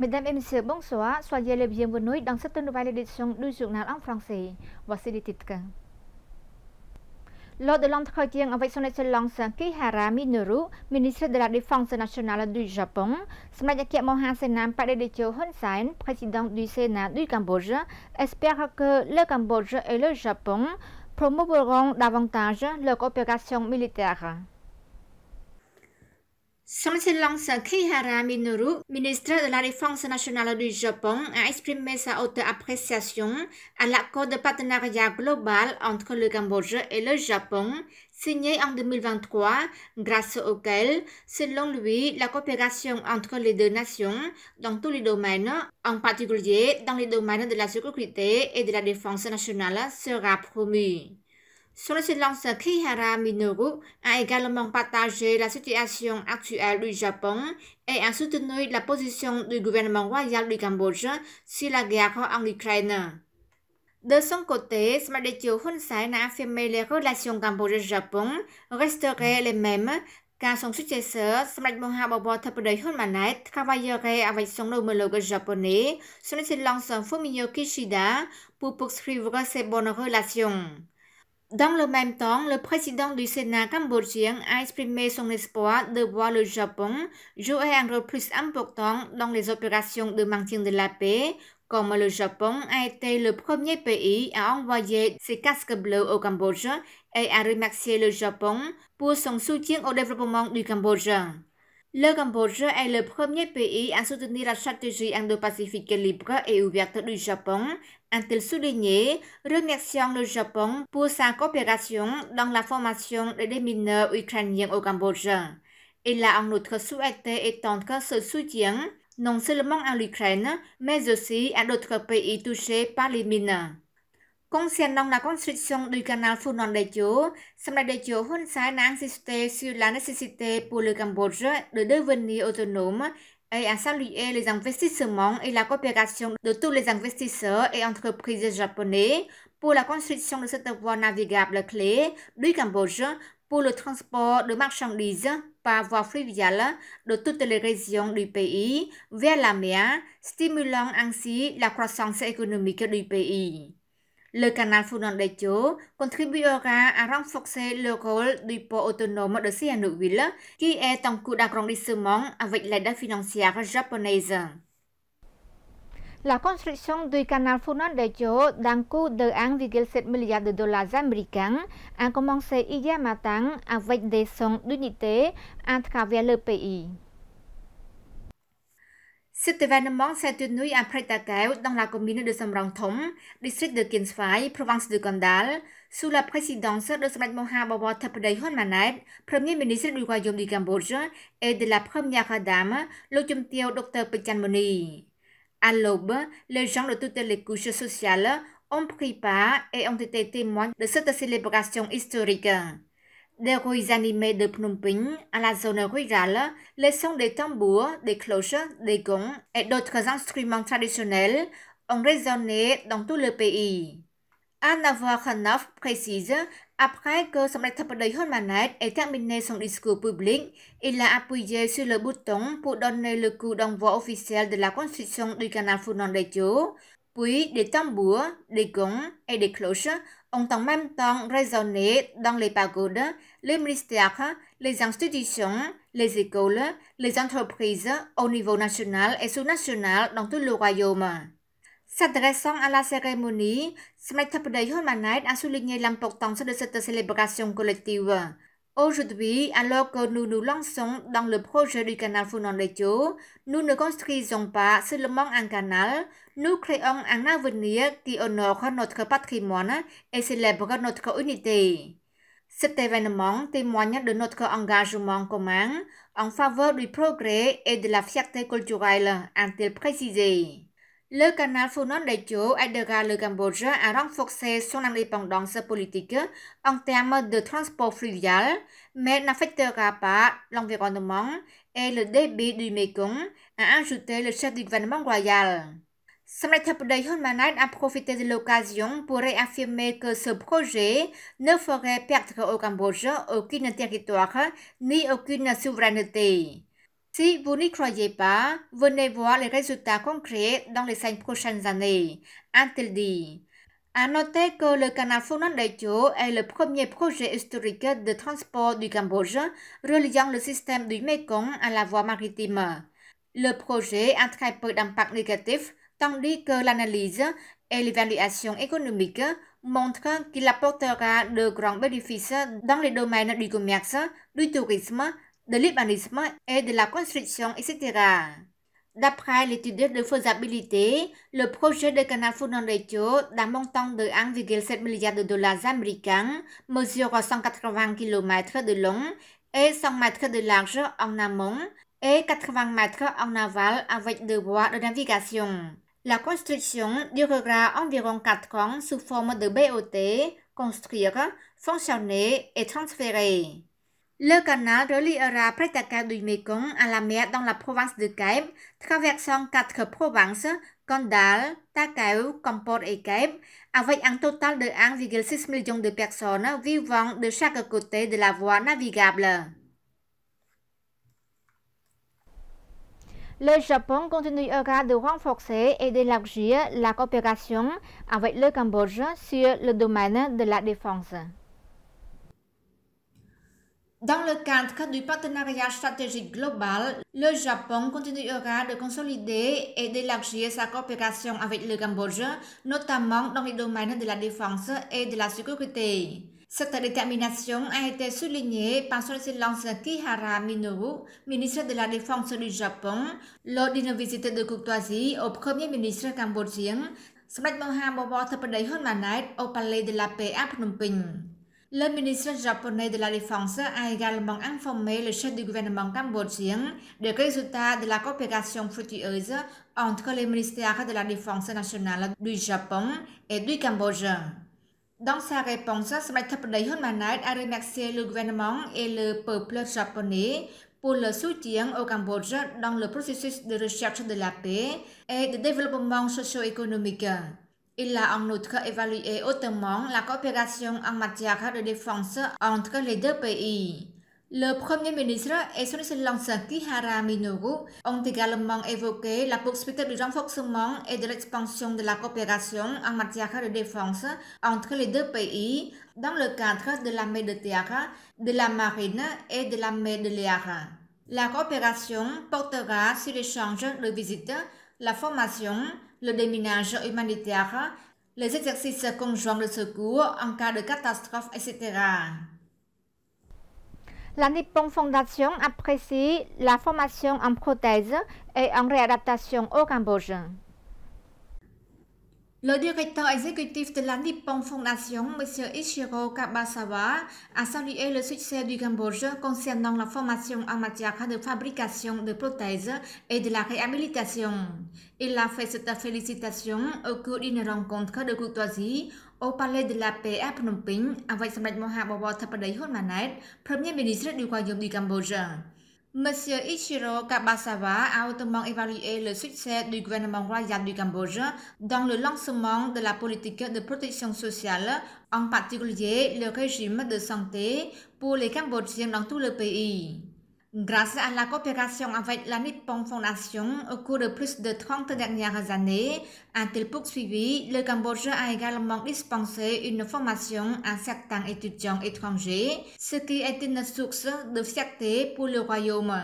Mesdames et messieurs, bonsoir. Soyez les bienvenus dans cette nouvelle édition du journal en français. Voici les titres. Lors de l'entretien avec son Excellence Kihara Minoru, ministre de la Défense nationale du Japon, Smadjaki Mohasenam Padedecho Hun Sen, président du Sénat du Cambodge, espère que le Cambodge et le Japon promouvront davantage leur coopération militaire. Son Excellence Kihara Minoru, ministre de la Défense nationale du Japon, a exprimé sa haute appréciation à l'accord de partenariat global entre le Cambodge et le Japon, signé en 2023, grâce auquel, selon lui, la coopération entre les deux nations dans tous les domaines, en particulier dans les domaines de la sécurité et de la défense nationale, sera promue. Son Excellence Kihara Minoru a également partagé la situation actuelle du Japon et a soutenu la position du gouvernement royal du Cambodge sur la guerre en Ukraine. De son côté, Smadetio Hun Sen a affirmé les relations Cambodge-Japon resteraient les mêmes car son successeur, Smraj Mahabhabha Thappadei Hunmanet, travaillerait avec son homologue japonais, son Excellence Fumio Kishida, pour poursuivre ces bonnes relations. Dans le même temps, le président du Sénat cambodgien a exprimé son espoir de voir le Japon jouer un rôle plus important dans les opérations de maintien de la paix, comme le Japon a été le premier pays à envoyer ses casques bleus au Cambodge et à remercier le Japon pour son soutien au développement du Cambodge. Le Cambodge est le premier pays à soutenir la stratégie indo-pacifique libre et ouverte du Japon, a-t-il souligné, remerciant le Japon pour sa coopération dans la formation des mineurs ukrainiens au Cambodge. Il a en outre souhaité étendre ce soutien non seulement à l'Ukraine, mais aussi à d'autres pays touchés par les mines. Concernant la construction du canal Funan Daecho, Samdech Daecho Hun Sen a insisté sur la nécessité pour le Cambodge de devenir autonome et a salué les investissements et la coopération de tous les investisseurs et entreprises japonais pour la construction de cette voie navigable clé du Cambodge pour le transport de marchandises par voie fluviale de toutes les régions du pays vers la mer, stimulant ainsi la croissance économique du pays. Le canal Funandecho contribuera à renforcer le rôle du port autonome de Sihanoukville, qui est en cours d'agrandissement avec l'aide financière japonaise. La construction du canal Funandecho d'un coût de 1,7 milliard de dollars américains a commencé hier matin avec des sons d'unité à travers le pays. Cet événement s'est tenu à Pretakeo dans la commune de Samrangthom, district de Kinsfai, province de Gondal, sous la présidence de Smet Mohababa Thappadei Honmanet, premier ministre du Royaume du Cambodge, et de la première dame, le Chumtio Dr Pechan Moni. À l'aube, les gens de toutes les couches sociales ont pris part et ont été témoins de cette célébration historique. Des rues animées de Phnom Penh à la zone rurale, les sons des tambours, des cloches, des gonds et d'autres instruments traditionnels ont résonné dans tout le pays. Anna Khanov précise, après que Samdech Thappadei Honmanet ait terminé son discours public, il a appuyé sur le bouton pour donner le coup d'envoi officiel de la construction du canal Funan Daecho, puis des tambours, des gonds et des cloches en même temps résonné dans les pagodes, les ministères, les institutions, les écoles, les entreprises au niveau national et sous-national dans tout le royaume. S'adressant à la cérémonie, Smet Thappadei Honmanet a souligné l'importance de cette célébration collective. Aujourd'hui, alors que nous nous lançons dans le projet du canal Funandecho, nous ne construisons pas seulement un canal, nous créons un avenir qui honore notre patrimoine et célèbre notre unité. Cet événement témoigne de notre engagement commun en faveur du progrès et de la fierté culturelle, a-t-il précisé. Le canal Funan Daecho aidera le Cambodge à renforcer son indépendance politique en termes de transport fluvial, mais n'affectera pas l'environnement et le débit du Mekong, a ajouté le chef du gouvernement royal. Samdech Thappadei Honmanet a profité de l'occasion pour réaffirmer que ce projet ne ferait perdre au Cambodge aucun territoire ni aucune souveraineté. Si vous n'y croyez pas, venez voir les résultats concrets dans les cinq prochaines années, a-t-il dit. À noter que le canal Funandacho est le premier projet historique de transport du Cambodge reliant le système du Mekong à la voie maritime. Le projet a très peu d'impact négatif, tandis que l'analyse et l'évaluation économique montrent qu'il apportera de grands bénéfices dans les domaines du commerce, du tourisme, de l'urbanisme et de la construction, etc. D'après l'étude de faisabilité, le projet de canal Funandecho d'un montant de 1,7 milliard de dollars américains mesure 180 km de long et 100 mètres de large en amont et 80 mètres en aval avec deux voies de navigation. La construction durera environ 4 ans sous forme de BOT, construire, fonctionner et transférer. Le canal reliera Pretaka du Mekong à la mer dans la province de Kep, traversant quatre provinces, Kondal, Takao, Kampot et Kep, avec un total de 1,6 million de personnes vivant de chaque côté de la voie navigable. Le Japon continuera de renforcer et d'élargir la coopération avec le Cambodge sur le domaine de la défense. Dans le cadre du partenariat stratégique global, le Japon continuera de consolider et d'élargir sa coopération avec le Cambodge, notamment dans les domaines de la défense et de la sécurité. Cette détermination a été soulignée par son excellence Kihara Minoru, ministre de la Défense du Japon, lors d'une visite de courtoisie au Premier ministre cambodgien, Smet Mohamed Thappadei Hun au Palais de la Paix à Phnom Penh. Le ministre japonais de la Défense a également informé le chef du gouvernement cambodgien des résultats de la coopération fructueuse entre les ministères de la Défense nationale du Japon et du Cambodge. Dans sa réponse, Smaitapradei Hunmanait a remercié le gouvernement et le peuple japonais pour le soutien au Cambodge dans le processus de recherche de la paix et de développement socio-économique. Il a en outre évalué hautement la coopération en matière de défense entre les deux pays. Le Premier ministre et son Excellence Kihara Minoru ont également évoqué la poursuite du renforcement et de l'expansion de la coopération en matière de défense entre les deux pays dans le cadre de la mer de terre, de la marine et de la mer de l'air. La coopération portera sur l'échange de visites, la formation, le déminage humanitaire, les exercices conjoints de secours en cas de catastrophe, etc. La Nippon Foundation apprécie la formation en prothèse et en réadaptation au Cambodge. Le directeur exécutif de la Nippon Foundation, M. Ichiro Kabasawa, a salué le succès du Cambodge concernant la formation en matière de fabrication de prothèses et de la réhabilitation. Il a fait cette félicitation au cours d'une rencontre de courtoisie au palais de la paix à Phnom Penh avec Samdech Mohabawar Thapadei Hun premier ministre du Royaume du Cambodge. Monsieur Ichiro Kabasawa a hautement évalué le succès du gouvernement royal du Cambodge dans le lancement de la politique de protection sociale, en particulier le régime de santé pour les Cambodgiens dans tout le pays. Grâce à la coopération avec la Nippon Foundation au cours de plus de 30 dernières années, a-t-il poursuivi, le Cambodge a également dispensé une formation à certains étudiants étrangers, ce qui est une source de fierté pour le royaume.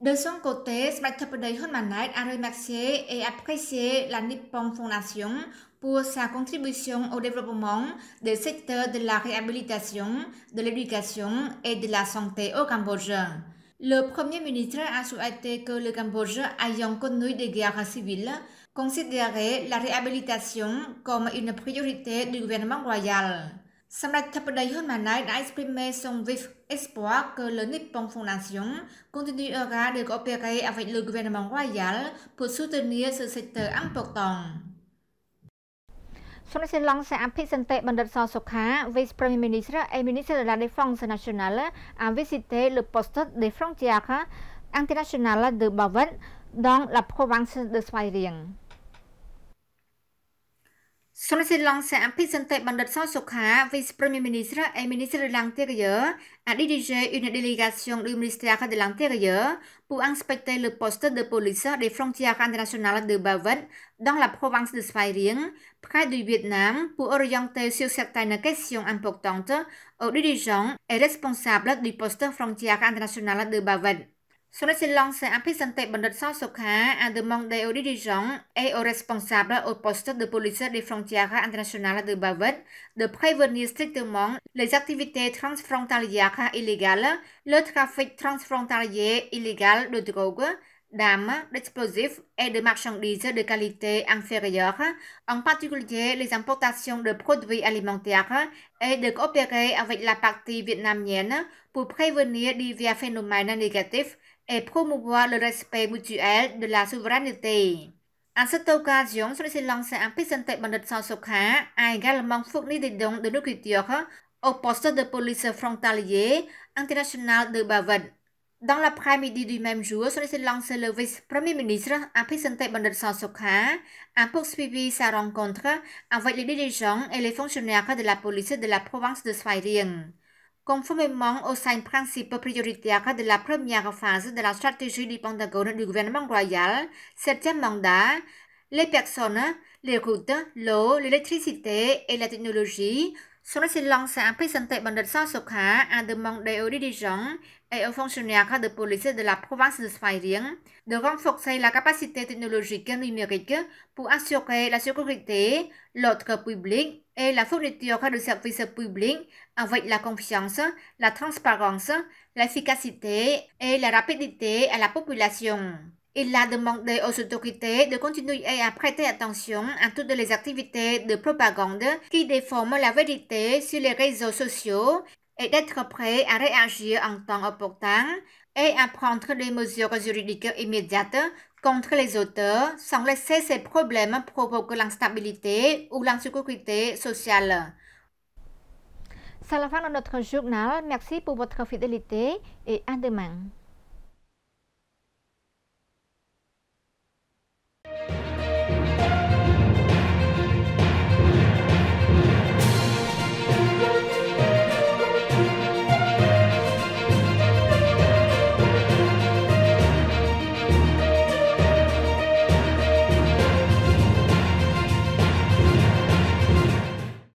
De son côté, Smatapradei Hunmanait a remercié et apprécié la Nippon Foundation pour sa contribution au développement des secteurs de la réhabilitation, de l'éducation et de la santé au Cambodge. Le Premier ministre a souhaité que le Cambodge, ayant connu des guerres civiles, considérait la réhabilitation comme une priorité du gouvernement royal. Samrat Hunmanai a exprimé son vif espoir que le Nippon Foundation continuera de coopérer avec le gouvernement royal pour soutenir ce secteur important. Sono lancia appisante bandit South Soka, vice prime ministre e ministre della Défense nationale a visité le poste des frontières internationales de Bavette dans la province de Swairing. Son excellence s'est présenté Bandit Sokha, vice-premier ministre et ministre de l'Intérieur, a dirigé une délégation du ministère de l'Intérieur. Pour inspecter le poste de police des frontières internationales de Bavet dans la province de Svay près du Vietnam, pour orienter sur certaines questions importantes. Aux dirigeants et responsables du poste frontière internationale de Bavet. Son Excellence a présenté Bandit Sokha a demandé aux dirigeants et aux responsables au poste de police des frontières internationales de Bavet de prévenir strictement les activités transfrontalières illégales, le trafic transfrontalier illégal de drogue, d'armes, d'explosifs et de marchandises de qualité inférieure, en particulier les importations de produits alimentaires, et de coopérer avec la partie vietnamienne pour prévenir divers phénomènes négatifs et promouvoir le respect mutuel de la souveraineté. À cette occasion, son excellence un présenté Bandit Sokha a également fourni des dons de nourriture au poste de police frontalier international de Bavet. Dans l'après-midi du même jour, son excellence le vice-premier ministre a présenté Bandit Sokha a poursuivi sa rencontre avec les dirigeants et les fonctionnaires de la police de la province de Svay Rieng. Conformément aux cinq principes prioritaires de la première phase de la stratégie du Pentagone du gouvernement royal, septième mandat, les personnes, les routes, l'eau, l'électricité et la technologie, son Excellence a présenté Bandit Sokha a demandé aux dirigeants et aux fonctionnaires de police de la province de Svay Rieng de renforcer la capacité technologique numérique pour assurer la sécurité, l'ordre public. Et la fourniture de services publics avec la confiance, la transparence, l'efficacité et la rapidité à la population. Il a demandé aux autorités de continuer à prêter attention à toutes les activités de propagande qui déforment la vérité sur les réseaux sociaux et d'être prêt à réagir en temps opportun et à prendre des mesures juridiques immédiates contre les auteurs sans laisser ces problèmes provoquer l'instabilité ou l'insécurité sociale. C'est la fin de notre journal. Merci pour votre fidélité et à demain.